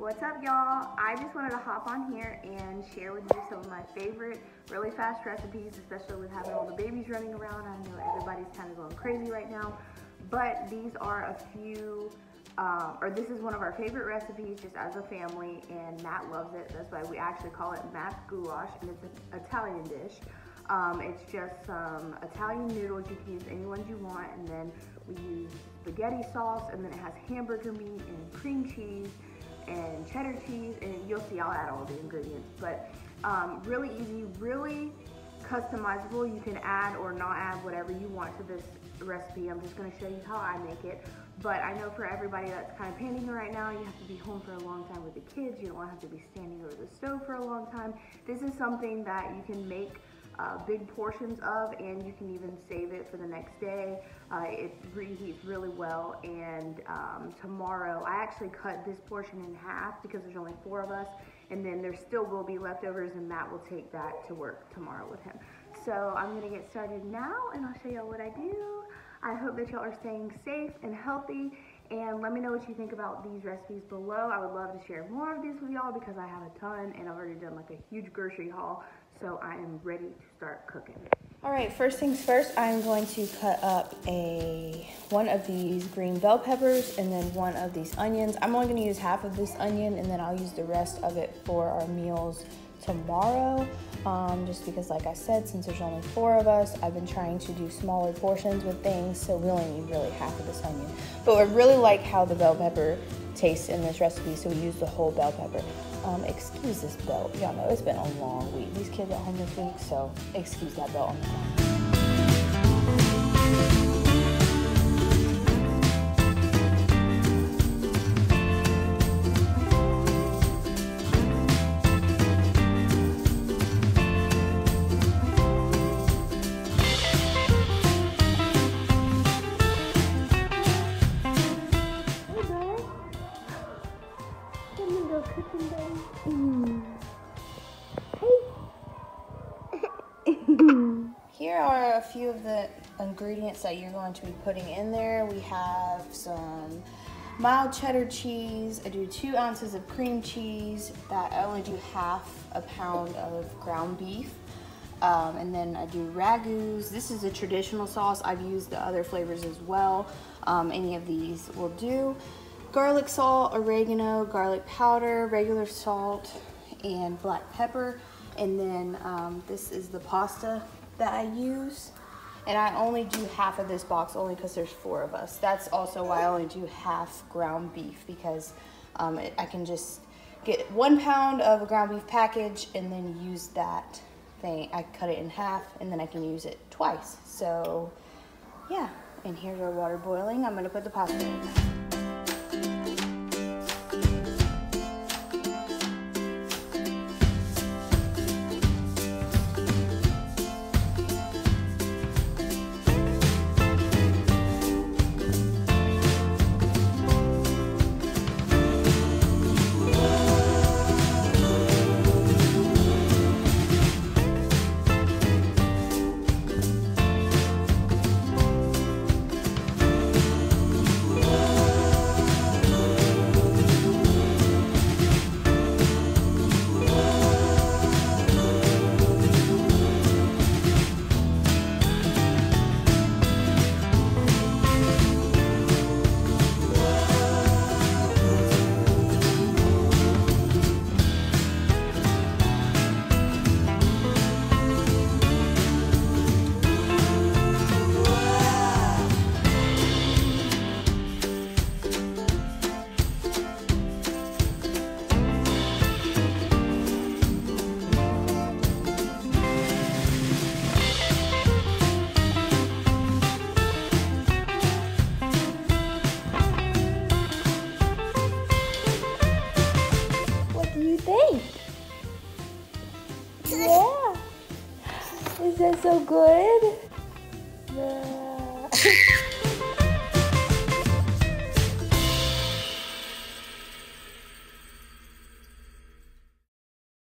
What's up y'all? I just wanted to hop on here and share with you some of my favorite really fast recipes, especially with having all the babies running around. I know everybody's kind of going crazy right now, but these are a few, um, or this is one of our favorite recipes just as a family and Matt loves it. That's why we actually call it Matt's Goulash and it's an Italian dish. Um, it's just some Italian noodles. You can use any ones you want and then we use spaghetti sauce and then it has hamburger meat and cream cheese and cheddar cheese, and you'll see I'll add all the ingredients. But um, really easy, really customizable. You can add or not add whatever you want to this recipe. I'm just gonna show you how I make it. But I know for everybody that's kind of panicking right now, you have to be home for a long time with the kids. You don't wanna have to be standing over the stove for a long time. This is something that you can make uh, big portions of and you can even save it for the next day. Uh, it reheats really well and um, tomorrow I actually cut this portion in half because there's only four of us and then there still will be leftovers and Matt will take that to work tomorrow with him. So I'm gonna get started now and I'll show y'all what I do. I hope that y'all are staying safe and healthy and let me know what you think about these recipes below. I would love to share more of these with y'all because I have a ton and I've already done like a huge grocery haul so I am ready to start cooking. All right, first things first, I'm going to cut up a one of these green bell peppers and then one of these onions. I'm only gonna use half of this onion and then I'll use the rest of it for our meals tomorrow. Um, just because like I said, since there's only four of us, I've been trying to do smaller portions with things, so we only need really half of this onion. But I really like how the bell pepper tastes in this recipe, so we use the whole bell pepper. Um, excuse this belt. Y'all know it's been a long week. These kids at home this week, so excuse that belt on the phone. Here are a few of the ingredients that you're going to be putting in there. We have some mild cheddar cheese. I do two ounces of cream cheese. That I only do half a pound of ground beef. Um, and then I do Ragu's. This is a traditional sauce. I've used the other flavors as well. Um, any of these will do. Garlic salt, oregano, garlic powder, regular salt, and black pepper. And then um, this is the pasta that I use. And I only do half of this box only because there's four of us. That's also why I only do half ground beef because um, it, I can just get one pound of a ground beef package and then use that thing. I cut it in half and then I can use it twice. So yeah, and here's our water boiling. I'm gonna put the pasta in. So good?